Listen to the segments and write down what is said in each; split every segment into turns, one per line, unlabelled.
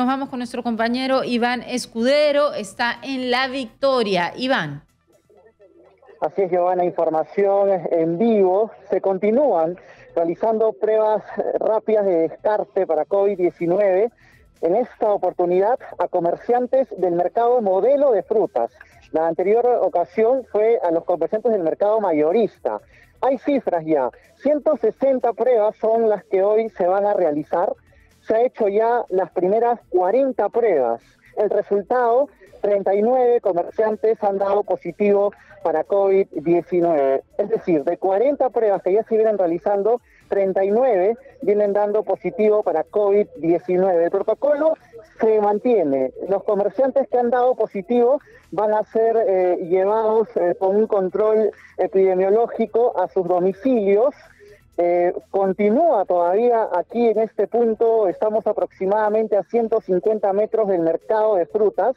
Nos vamos con nuestro compañero Iván Escudero, está en La Victoria. Iván.
Así es, Giovanna, información en vivo. Se continúan realizando pruebas rápidas de descarte para COVID-19. En esta oportunidad a comerciantes del mercado modelo de frutas. La anterior ocasión fue a los comerciantes del mercado mayorista. Hay cifras ya. 160 pruebas son las que hoy se van a realizar. Se ha hecho ya las primeras 40 pruebas. El resultado, 39 comerciantes han dado positivo para COVID-19. Es decir, de 40 pruebas que ya se vienen realizando, 39 vienen dando positivo para COVID-19. El protocolo se mantiene. Los comerciantes que han dado positivo van a ser eh, llevados eh, con un control epidemiológico a sus domicilios. Eh, continúa todavía aquí en este punto, estamos aproximadamente a 150 metros del mercado de frutas.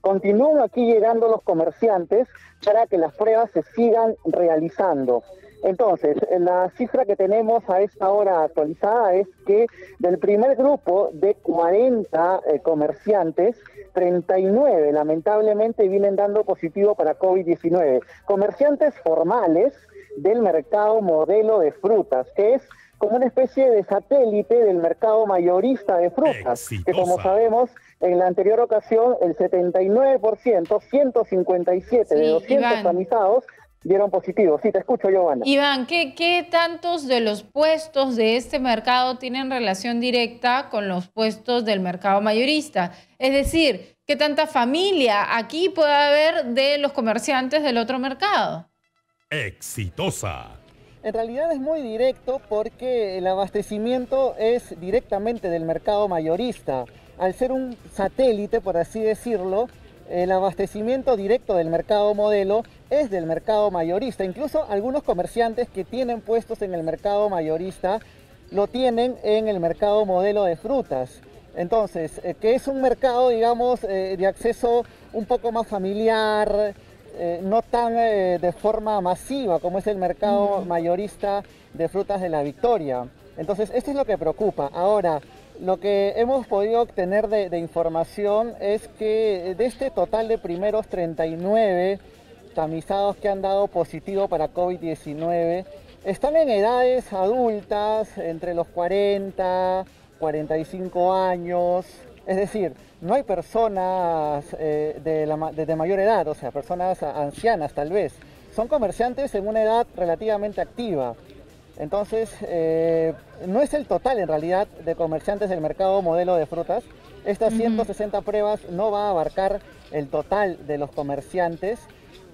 Continúan aquí llegando los comerciantes para que las pruebas se sigan realizando. Entonces, la cifra que tenemos a esta hora actualizada es que del primer grupo de 40 eh, comerciantes, 39 lamentablemente vienen dando positivo para COVID-19. Comerciantes formales del mercado modelo de frutas, que es como una especie de satélite del mercado mayorista de frutas, que como sabemos, en la anterior ocasión el 79%, 157 de 200 tamizados, dieron positivo. Sí, te escucho, Giovanna.
Iván, ¿qué, ¿qué tantos de los puestos de este mercado tienen relación directa con los puestos del mercado mayorista? Es decir, ¿qué tanta familia aquí puede haber de los comerciantes del otro mercado?
Exitosa.
En realidad es muy directo porque el abastecimiento es directamente del mercado mayorista. Al ser un satélite, por así decirlo, el abastecimiento directo del mercado modelo es del mercado mayorista. Incluso algunos comerciantes que tienen puestos en el mercado mayorista lo tienen en el mercado modelo de frutas. Entonces, eh, que es un mercado, digamos, eh, de acceso un poco más familiar, eh, no tan de forma masiva como es el mercado mayorista de frutas de la Victoria. Entonces, esto es lo que preocupa. Ahora, lo que hemos podido obtener de, información es que de este total de primeros 39 tamizados que han dado positivo para COVID-19, están en edades adultas, entre los 40, 45 años, es decir, no hay personas eh, de, de mayor edad, o sea, personas ancianas tal vez. Son comerciantes en una edad relativamente activa. Entonces, eh, no es el total en realidad de comerciantes del mercado modelo de frutas. Estas 160 pruebas no va a abarcar el total de los comerciantes,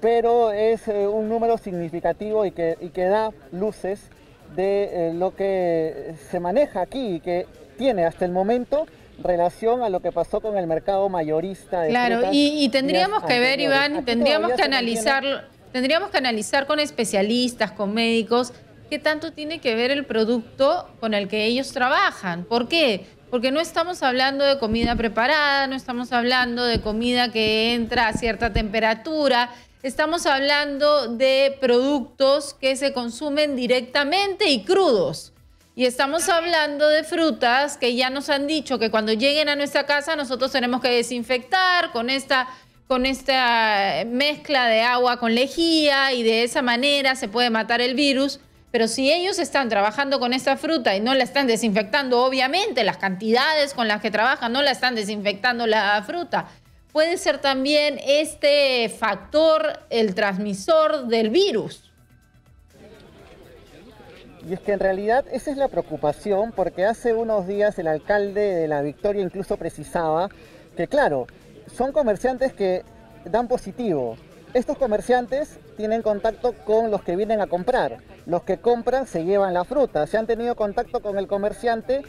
pero es eh, un número significativo y que, da luces de eh, lo que se maneja aquí y que tiene hasta el momento relación a lo que pasó con el mercado mayorista
de Claro, y, tendríamos que ver, Iván, tendríamos que analizarlo, tendríamos que analizar con especialistas, con médicos, qué tanto tiene que ver el producto con el que ellos trabajan. ¿Por qué? Porque no estamos hablando de comida preparada, no estamos hablando de comida que entra a cierta temperatura, estamos hablando de productos que se consumen directamente y crudos. Y estamos hablando de frutas que ya nos han dicho que cuando lleguen a nuestra casa nosotros tenemos que desinfectar con esta, con esta mezcla de agua con lejía y de esa manera se puede matar el virus. Pero si ellos están trabajando con esta fruta y no la están desinfectando, obviamente las cantidades con las que trabajan no la están desinfectando la fruta. Puede ser también este factor el transmisor del virus.
Y es que en realidad esa es la preocupación porque hace unos días el alcalde de La Victoria incluso precisaba que claro, son comerciantes que dan positivo, estos comerciantes tienen contacto con los que vienen a comprar. Los que compran se llevan la fruta. Si han tenido contacto con el comerciante,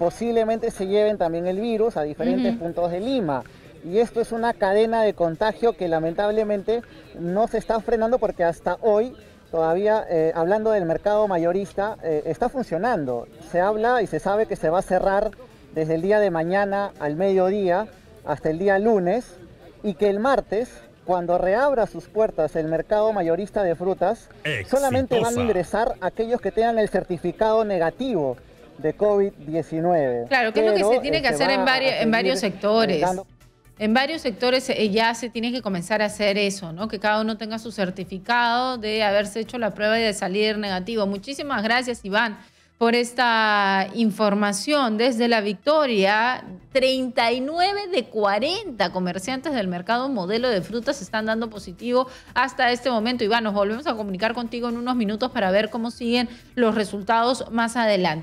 posiblemente se lleven también el virus a diferentes puntos de Lima. Y esto es una cadena de contagio que lamentablemente no se está frenando porque hasta hoy, todavía eh, hablando del mercado mayorista, eh, está funcionando. Se habla y se sabe que se va a cerrar desde el día de mañana al mediodía hasta el día lunes y que el martes cuando reabra sus puertas el mercado mayorista de frutas, solamente van a ingresar aquellos que tengan el certificado negativo de COVID-19.
Claro, que es lo que se tiene que hacer en, varios, en varios sectores. En varios sectores eh, ya se tiene que comenzar a hacer eso, ¿no? Que cada uno tenga su certificado de haberse hecho la prueba y de salir negativo. Muchísimas gracias, Iván por esta información. Desde la victoria, 39 de 40 comerciantes del mercado modelo de frutas están dando positivo hasta este momento. Iván, nos volvemos a comunicar contigo en unos minutos para ver cómo siguen los resultados más adelante.